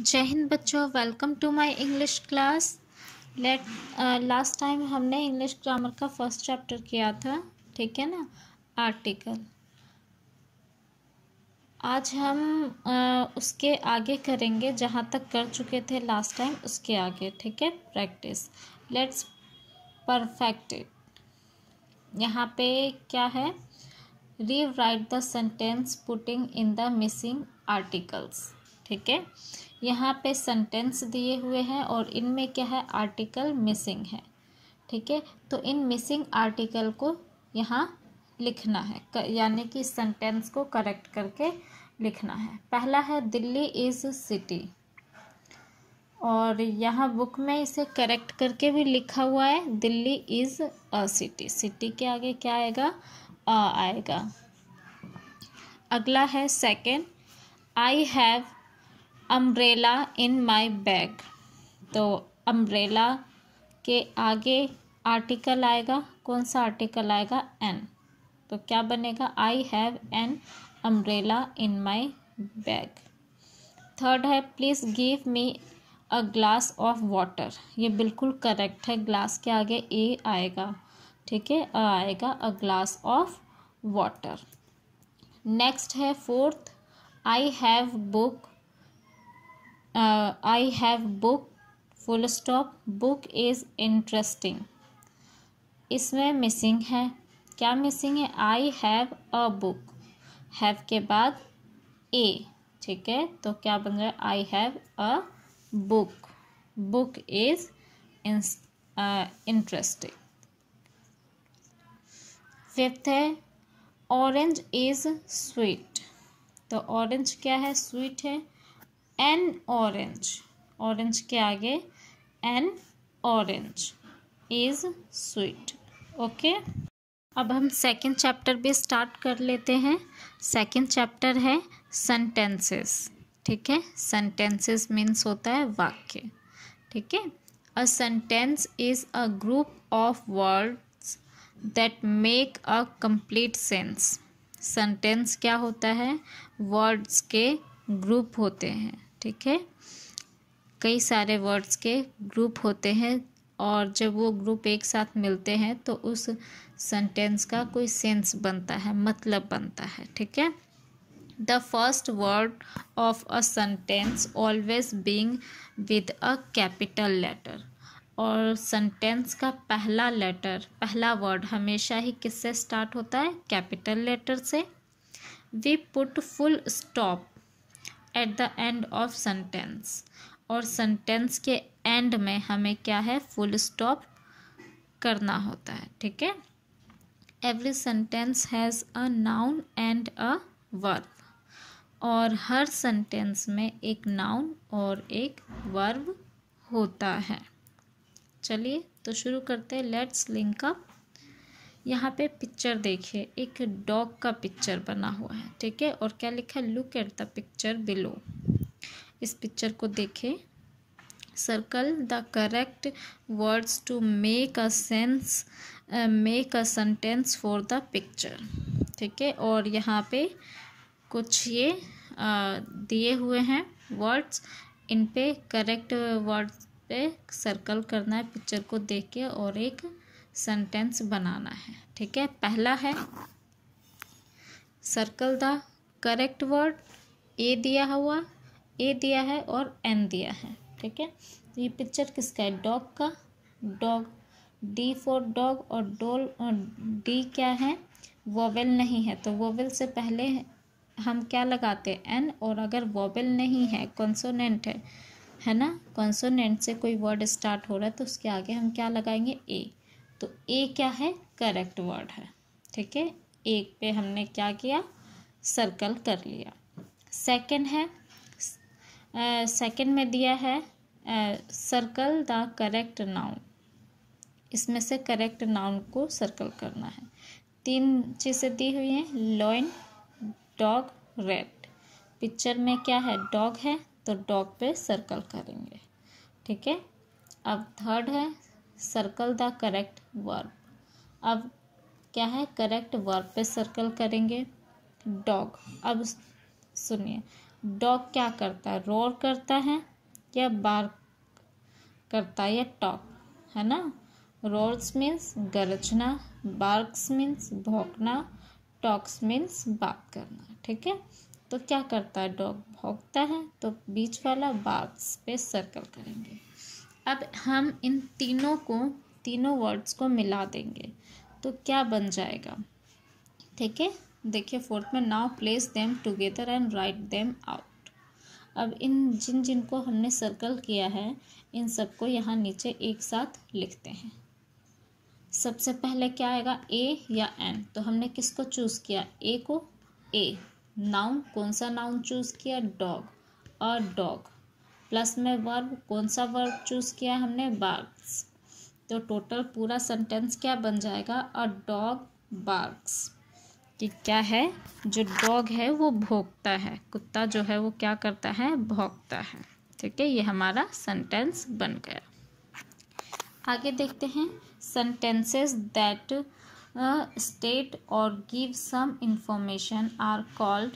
जय हिंद बच्चों welcome to my English class let last time हमने इंग्लिश ग्रामर का फ़र्स्ट चैप्टर किया था ठीक है ना? आर्टिकल आज हम uh, उसके आगे करेंगे जहाँ तक कर चुके थे लास्ट टाइम उसके आगे ठीक है? प्रैक्टिस लेट्स परफेक्ट इट यहाँ पे क्या है? Rewrite the sentence putting in the missing articles ठीक है? यहाँ पे सेंटेंस दिए हुए हैं और इनमें क्या है? आर्टिकल मिसिंग है। ठीक है? तो इन मिसिंग आर्टिकल को यहाँ लिखना है। यानी कि सेंटेंस को करेक्ट करके लिखना है। पहला है, दिल्ली इज़ सिटी और यहाँ बुक में इसे करेक्ट करके भी लिखा हुआ है। Delhi is a city city के आगे क्या आएगा? आ आएगा। अगला है second I have umbrella in my bag तो अम्ब्रेला के आगे आर्टिकल आएगा। कौन सा आर्टिकल आएगा? एन तो क्या बनेगा? I have an umbrella in my bag third है please give me a glass of water ये बिल्कुल करेक्ट है। ग्लास के आगे ए आएगा। ठीक है? आएगा a glass of water next है fourth I have book I have book full stop book is interesting इसमें मिसिंग है। क्या मिसिंग है? I have a book have के बाद ए ठीक है? तो क्या बन रहा है I have a book book is interesting fifth है ऑरेंज इज़ स्वीट तो ऑरेंज क्या है? स्वीट है। एन ऑरेंज ऑरेंज के आगे an orange is sweet okay अब हम सेकेंड चैप्टर भी स्टार्ट कर लेते हैं। सेकेंड चैप्टर है सेंटेंसेस ठीक है? सेंटेंसेस मीन्स होता है वाक्य। ठीक है? A sentence is a group of words that make a complete sense sentence क्या होता है? वर्ड्स के ग्रुप होते हैं। ठीक है? कई सारे वर्ड्स के ग्रुप होते हैं और जब वो ग्रुप एक साथ मिलते हैं तो उस सेंटेंस का कोई सेंस बनता है मतलब बनता है, ठीक है? The first word of a sentence always being with a capital letter और सेंटेंस का पहला लेटर पहला वर्ड हमेशा ही किससे स्टार्ट होता है? कैपिटल लेटर से। We put full stop at the end of sentence और सेंटेंस के एंड में हमें क्या है? फुल स्टॉप करना होता है, ठीक है? Every sentence has a noun and a verb और हर सेंटेंस में एक नाउन और एक वर्ब होता है। चलिए तो शुरू करते हैं। लेट्स लिंक अप यहाँ पे पिक्चर देखिए एक डॉग का पिक्चर बना हुआ है ठीक है? और क्या लिखा है? Look at the picture below इस पिक्चर को देखें circle the correct words to make a sense make a sentence for the picture ठीक है? और यहाँ पे कुछ ये uh, दिए हुए हैं वर्ड्स इन पे करेक्ट वर्ड्स पे सर्कल करना है पिक्चर को देख के। और एक सेंटेंस बनाना है, ठीक है? पहला है circle the correct word a दिया हुआ ए दिया है और एन दिया है, ठीक है? ये पिक्चर किसका है? डॉग का। डॉग डी फॉर डॉग और डोल और डी क्या है? वोवेल नहीं है तो वोवेल से पहले हम क्या लगाते हैं? एन और अगर वोवेल नहीं है कॉन्सोनेंट है है ना? कॉन्सोनेंट से कोई वर्ड स्टार्ट हो रहा है तो उसके आगे हम क्या लगाएँगे? ए तो ए क्या है? करेक्ट वर्ड है। ठीक है? एक पे हमने क्या किया? सर्कल कर लिया। सेकंड है। सेकंड में दिया है सर्कल द करेक्ट नाउन इसमें से करेक्ट नाउन को सर्कल करना है। तीन चीज़ें दी हुई हैं लॉइन डॉग रेड पिक्चर में क्या है? डॉग है तो डॉग पे सर्कल करेंगे। ठीक है? अब थर्ड है। सर्कल द करेक्ट वर्ब अब क्या है? करेक्ट वर्ब पे सर्कल करेंगे। डॉग अब सुनिए। डॉग क्या करता है? रोर करता है या बार करता है या टॉक है ना? रोल्स मीन्स गरजना बार्क्स मीन्स भौंकना टॉक्स मीन्स बात करना। ठीक है? तो क्या करता है? डॉग भौंकता है। तो बीच वाला बार्क्स पे सर्कल करेंगे। अब हम इन तीनों को, तीनों वर्ड्स को मिला देंगे। तो क्या बन जाएगा? ठीक है? देखिए फोर्थ में now place them together and write them out अब इन, जिन जिन को हमने सर्कल किया है, इन सबको यहाँ नीचे एक साथ लिखते हैं। सबसे पहले क्या आएगा? ए या एन तो हमने किसको चूज़ किया? ए को ए नाउन कौन सा नाउन चूज़ किया? डॉग और डॉग प्लस में वर्ब, कौन सा वर्ब चूज़ किया हमने? बार्क्स तो टोटल पूरा सेंटेंस क्या बन जाएगा? अ डॉग बार्क्स कि क्या है? जो डॉग है, वो भोगता है। कुत्ता जो है, वो क्या करता है? भोगता है। ठीक है? ये हमारा सेंटेंस बन गया। आगे देखते हैं। सेंटेंसेस दैट स्टेट और give some information are called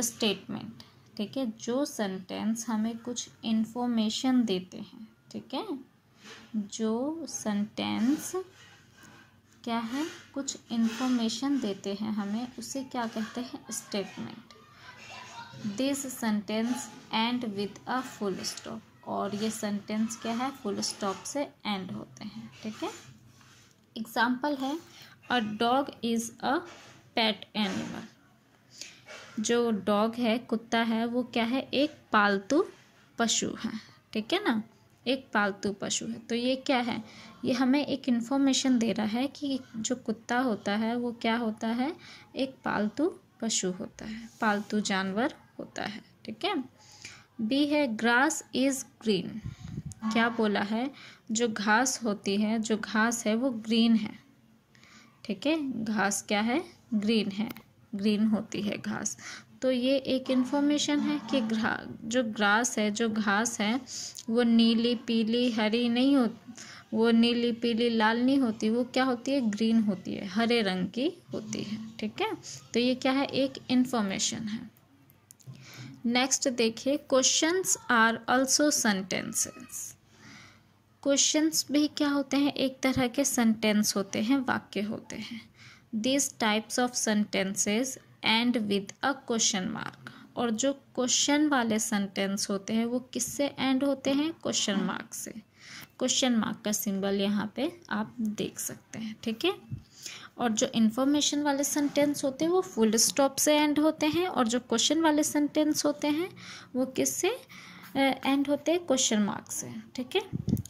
statement. ठीक है? जो सेंटेंस हमें कुछ इन्फॉर्मेशन देते हैं, ठीक है? जो सेंटेंस क्या है? कुछ इन्फॉर्मेशन देते हैं हमें, उसे क्या कहते हैं? Statement this sentence end with a full stop और ये सेंटेंस क्या है? फुल स्टॉप से एंड होते हैं, ठीक है? एग्ज़ाम्पल है a dog is a pet animal जो डॉग है, कुत्ता है, वो क्या है? एक पालतू पशु है। ठीक है ना? एक पालतू पशु है। तो ये क्या है? ये हमें एक इन्फॉर्मेशन दे रहा है कि जो कुत्ता होता है, वो क्या होता है? एक पालतू पशु होता है। पालतू जानवर होता है। ठीक है? बी है ग्रास इज़ ग्रीन क्या बोला है? जो घास होती है, जो घास है, वो ग्रीन है। ठीक है? घास क्या है? ग्रीन है। ग्रीन होती है घास। तो ये एक इन्फॉर्मेशन है कि ग्रा जो ग्रास है, जो घास है, वो नीली, पीली, हरी नहीं हो, वो नीली, पीली, लाल नहीं होती, वो क्या होती है? ग्रीन होती है, हरे रंग की होती है, ठीक है? तो ये क्या है? एक इन्फॉर्मेशन है। नेक्स्ट देखिए questions are also sentences questions भी क्या होते हैं? एक तरह के सेंटेंस होते हैं, वाक्य होते हैं। This types of sentences end with a question mark और जो क्वेश्चन वाले सेंटेंस होते हैं, वो किससे एंड होते हैं? क्वेश्चन मार्क से। क्वेश्चन मार्क का सिंबल यहाँ पे आप देख सकते हैं, ठीक है? और जो इन्फॉर्मेशन वाले सेंटेंस होते हैं, वो फुल स्टॉप से एंड होते हैं। और जो क्वेश्चन वाले सेंटेंस होते हैं, वो किससे एंड होते हैं? क्वेश्चन मार्क से, ठीक है?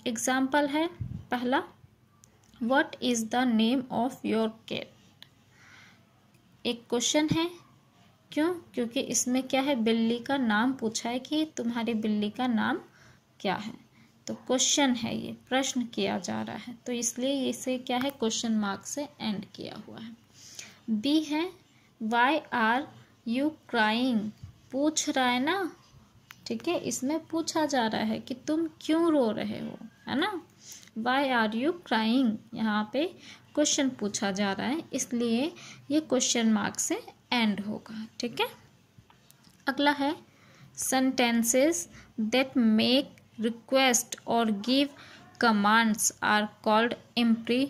एग्ज़ाम्पल है, पहला what is the name of your cat एक क्वेश्चन है। क्यों? क्योंकि इसमें क्या है? बिल्ली का नाम पूछा है कि तुम्हारी बिल्ली का नाम क्या है? तो क्वेश्चन है ये। प्रश्न किया जा रहा है। तो इसलिए इसे क्या है? क्वेश्चन मार्क से एंड किया हुआ है। बी है वाई आर यू क्राइंग पूछ रहा है ना? ठीक है? इसमें पूछा जा रहा है कि तुम क्यों रो रहे हो? है ना? वाई आर यू क्राइंग यहाँ पे क्वेश्चन पूछा जा रहा है, इसलिए ये क्वेश्चन मार्क से एंड होगा, ठीक है? अगला है सेंटेंसेस दैट मेक रिक्वेस्ट और give commands are called imper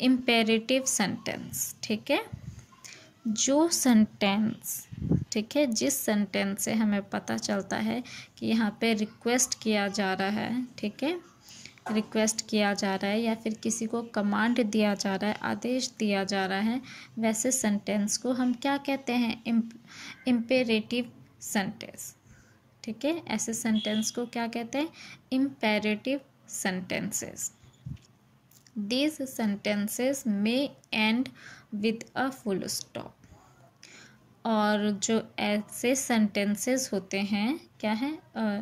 imperative sentence ठीक है? जो सेंटेंस ठीक है, जिस सेंटेंस से हमें पता चलता है कि यहाँ पे रिक्वेस्ट किया जा रहा है, ठीक है? रिक्वेस्ट किया जा रहा है या फिर किसी को कमांड दिया जा रहा है आदेश दिया जा रहा है वैसे सेंटेंस को हम क्या कहते हैं? इम्पेरेटिव सेंटेंस ठीक है? ऐसे सेंटेंस को क्या कहते हैं? Imperative sentences these sentences may end with a full stop और जो ऐसे सेंटेंसेस होते हैं क्या है? आ,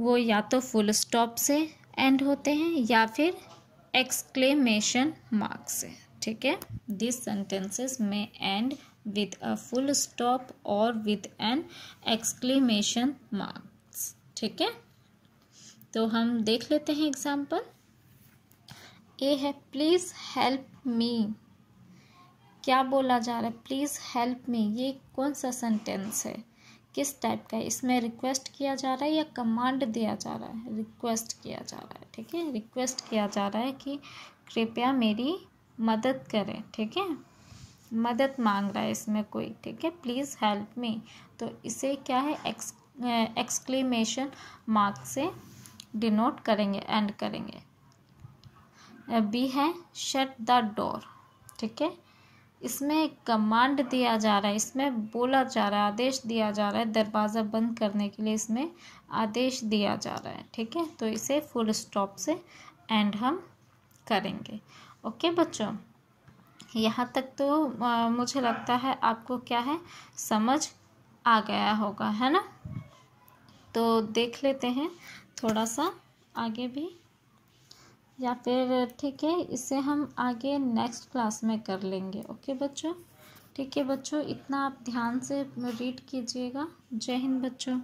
वो या तो फुल स्टॉप से एंड होते हैं या फिर एक्सक्लेमेशन मार्क से, ठीक है? This sentences may end with a full stop और विद एन एक्सक्लेमेशन मार्क्स ठीक है? तो हम देख लेते हैं एग्ज़ाम्पल ए है प्लीज़ हेल्प मी क्या बोला जा रहा है? प्लीज़ हेल्प मी ये कौन सा सेंटेंस है? किस टाइप का है? इसमें रिक्वेस्ट किया जा रहा है या कमांड दिया जा रहा है? रिक्वेस्ट किया जा रहा है, ठीक है? रिक्वेस्ट किया जा रहा है कि कृपया मेरी मदद करें, ठीक है? मदद मांग रहा है इसमें कोई, ठीक है? प्लीज़ हेल्प मी तो इसे क्या है? एक्स एक्सक्लेमेशन मार्क से डिनोट करेंगे एंड करेंगे। बी है शट द डोर ठीक है? इसमें कमांड दिया जा रहा है इसमें बोला जा रहा है आदेश दिया जा रहा है दरवाज़ा बंद करने के लिए इसमें आदेश दिया जा रहा है ठीक है? तो इसे फुल स्टॉप से एंड हम करेंगे। ओके बच्चों? यहाँ तक तो आ, मुझे लगता है आपको क्या है? समझ आ गया होगा है ना? तो देख लेते हैं थोड़ा सा आगे भी। या फिर ठीक है, इसे हम आगे नेक्स्ट क्लास में कर लेंगे। ओके बच्चों? ठीक है बच्चों, इतना आप ध्यान से रीड कीजिएगा। जय हिंद बच्चों।